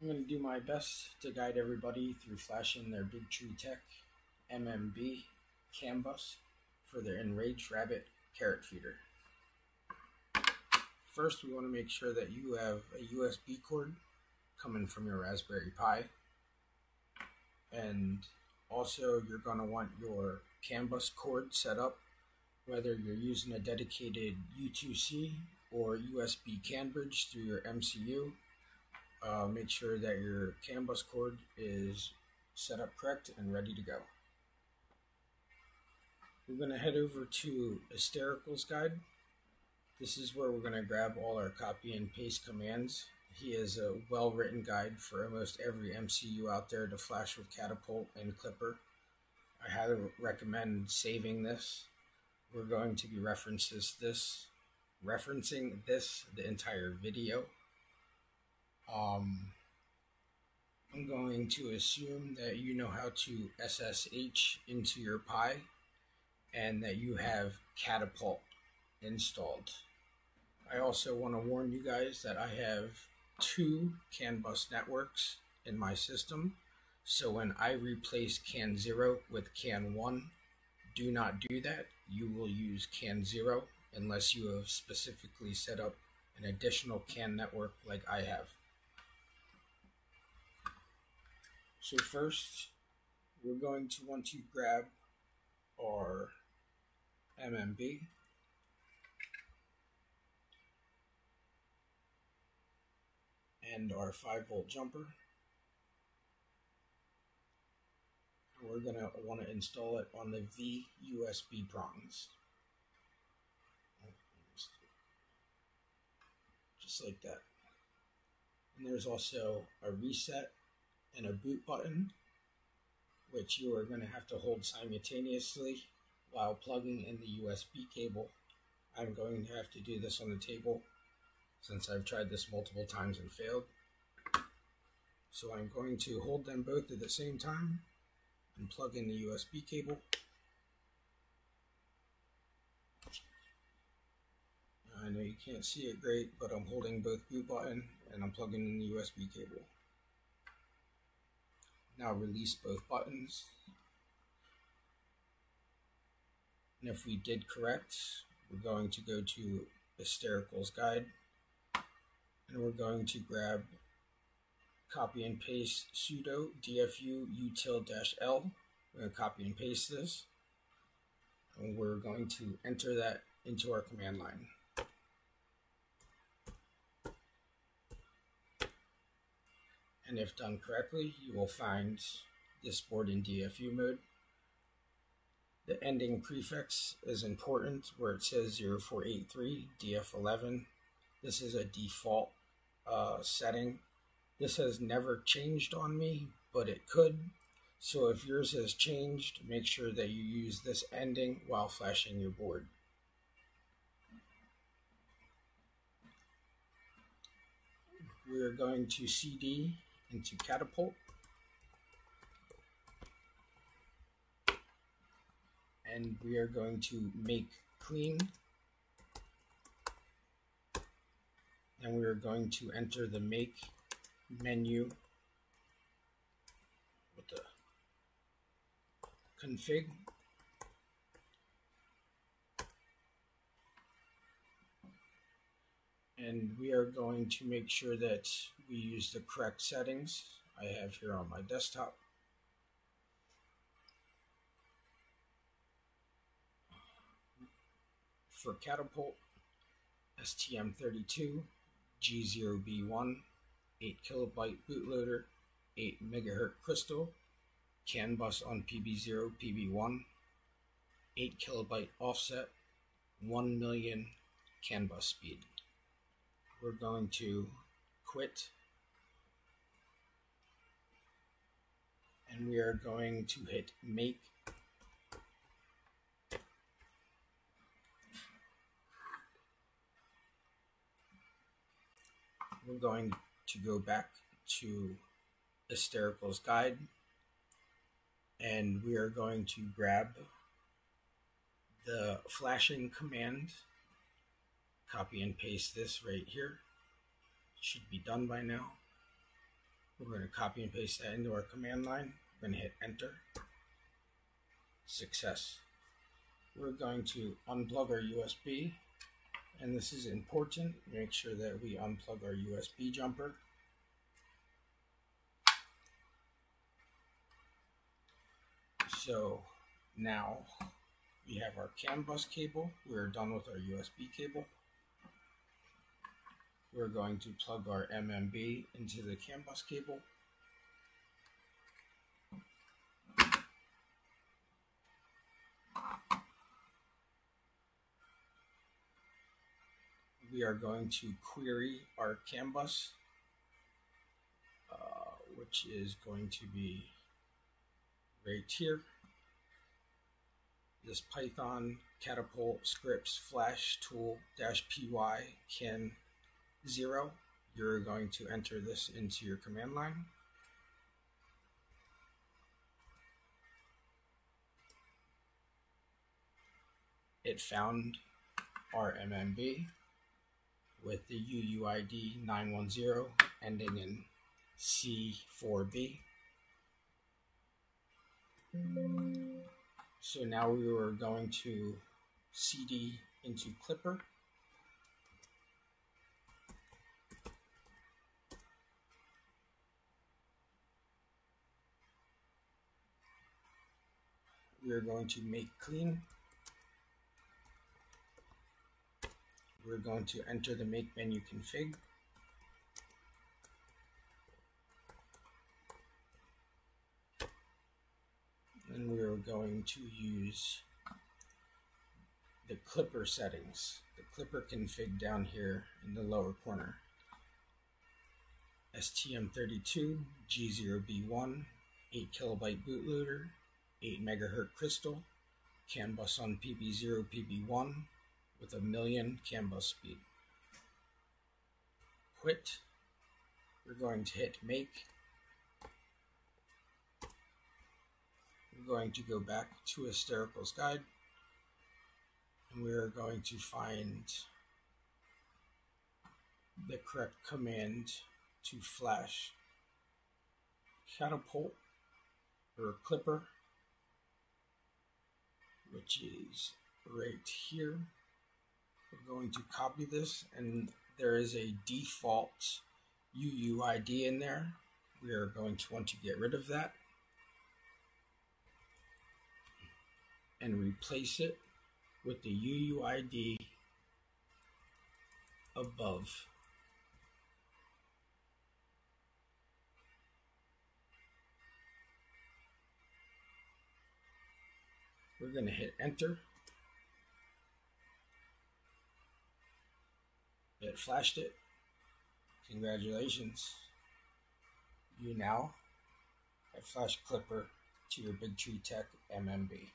I'm going to do my best to guide everybody through flashing their Big Tree Tech MMB CAN bus for their Enraged Rabbit carrot feeder. First, we want to make sure that you have a USB cord coming from your Raspberry Pi. And also, you're going to want your CAN bus cord set up, whether you're using a dedicated U2C or USB CAN bridge through your MCU uh, make sure that your CAN bus cord is set up correct and ready to go. We're going to head over to Esoterical's guide. This is where we're going to grab all our copy and paste commands. He has a well written guide for almost every MCU out there to flash with Katapult and Klipper. I highly recommend saving this. We're going to be references this referencing this the entire video. Um, I'm going to assume that you know how to SSH into your Pi and that you have Katapult installed. I also want to warn you guys that I have two CAN bus networks in my system. So when I replace CAN 0 with CAN 1, do not do that. You will use CAN 0 unless you have specifically set up an additional CAN network like I have. So first, we're going to want to grab our MMB. And our 5 volt jumper. And we're going to want to install it on the V USB prongs. Just like that. And there's also a reset and a boot button, which you are going to have to hold simultaneously while plugging in the USB cable. I'm going to have to do this on the table since I've tried this multiple times and failed. So I'm going to hold them both at the same time and plug in the USB cable. I know you can't see it great, but I'm holding both boot button and I'm plugging in the USB cable. Now release both buttons. And if we did correct, we're going to go to Esoterical's guide and we're going to grab copy and paste sudo dfu util-l. We're going to copy and paste this and we're going to enter that into our command line. And if done correctly, you will find this board in DFU mode. The ending prefix is important where it says 0483 DF11. This is a default uh, setting. This has never changed on me, but it could. So if yours has changed, make sure that you use this ending while flashing your board. We're going to CD into katapult. And we are going to make clean. And we are going to enter the make menu with the config and we are going to make sure that we use the correct settings I have here on my desktop. For Katapult, STM32, G0B1, 8 kilobyte bootloader, 8 megahertz crystal, CAN bus on PB0, PB1, 8 kilobyte offset, 1 million CAN bus speed we're going to quit and we are going to hit make we're going to go back to Esoterical's guide and we are going to grab the flashing command copy and paste this right here. Should be done by now. We're going to copy and paste that into our command line. We're going to hit enter. Success. We're going to unplug our USB and this is important. Make sure that we unplug our USB jumper. So now we have our CAN bus cable. We're done with our USB cable. We're going to plug our MMB into the CAN bus cable. we are going to query our CAN bus, uh, which is going to be right here. This Python katapult scripts flash tool dash py can zero. You're going to enter this into your command line. It found our MMB with the UUID 910 ending in C4B. So now we are going to CD into Klipper. We are going to make clean. we're going to enter the make menu config. And we are going to use the klipper settings, the klipper config down here in the lower corner. STM32, G0B1, 8 kilobyte bootloader, 8 megahertz crystal, CAN bus on PB0, PB1, with a million CAN bus speed. Quit. We're going to hit make. We're going to go back to Esoterical's guide and we are going to find the correct command to flash katapult or klipper which is right here we're going to copy this and there is a default UUID in there. We are going to want to get rid of that and replace it with the UUID above. We're going to hit enter. It flashed it. Congratulations. You now have Flash Klipper to your Big Tree Tech MMB.